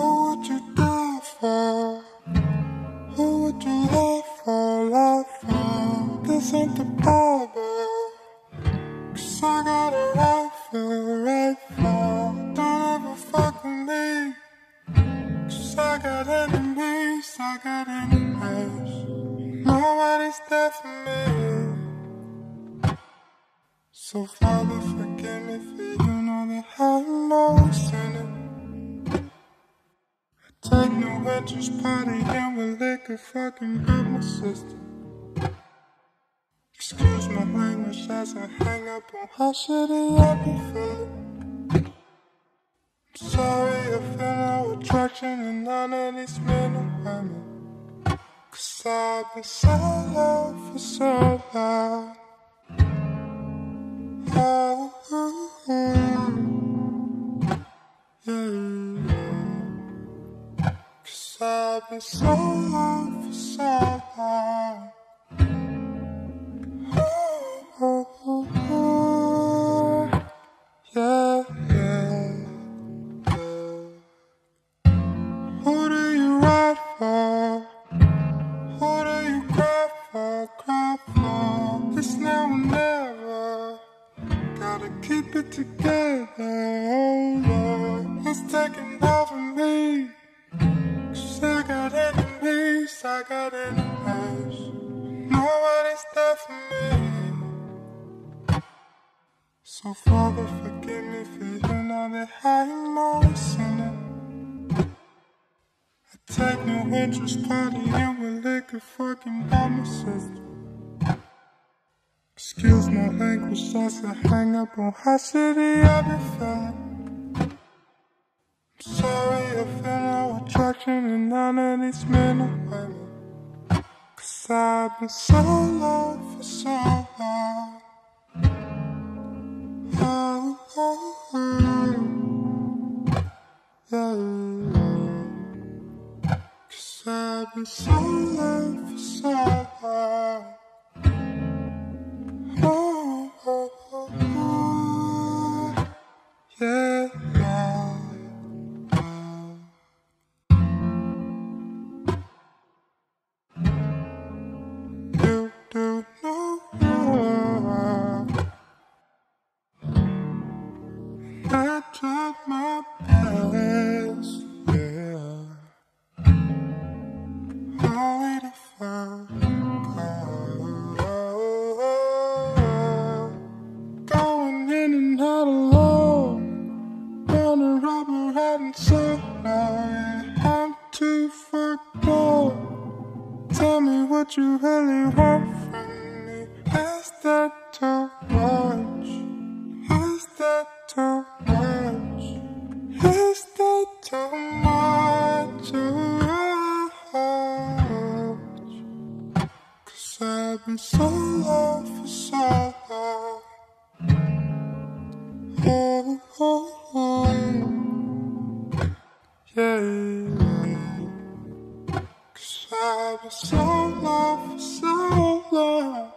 Who would you die for? Who would you love for, love for? This ain't the Bible. Cause I got a rifle, rifle. Don't ever fuck with me. Cause I got enemies, I got enemies. Nobody's there for me. So Father, forgive me for you know that I'm always sinning. Party and liquor, fucking up my system. Excuse my language as I hang up on how shitty I be feeling. I'm sorry I feel no attraction in none of these men and women. Cause I've been so low for so long. I've so low for so long. Oh, oh, oh, oh. Yeah, yeah, yeah. Who do you ride for? Who do you cry for? Cry for? It's now or never. Gotta keep it together. Oh Lord, it's taking Nobody's there for me. So Father, forgive me for you know that I'm always sinning. I take no interest partying with liquor, fucking by my sister. Excuse my language as I hang up on how shitty I be feeling. I'm sorry I feel no attraction in none of these men or women. I've been so low for so long. Yeah. Cause I've been so for so long. I tried my best, yeah. Only to find Going in and out alone On a rubber solo yeah. I'm too fucked up Tell me what you really want from me Is that too I've been so long for so long. Oh, oh, oh. Yeah. Cause I've been so long for so long.